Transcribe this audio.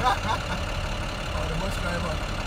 oh, the bus driver.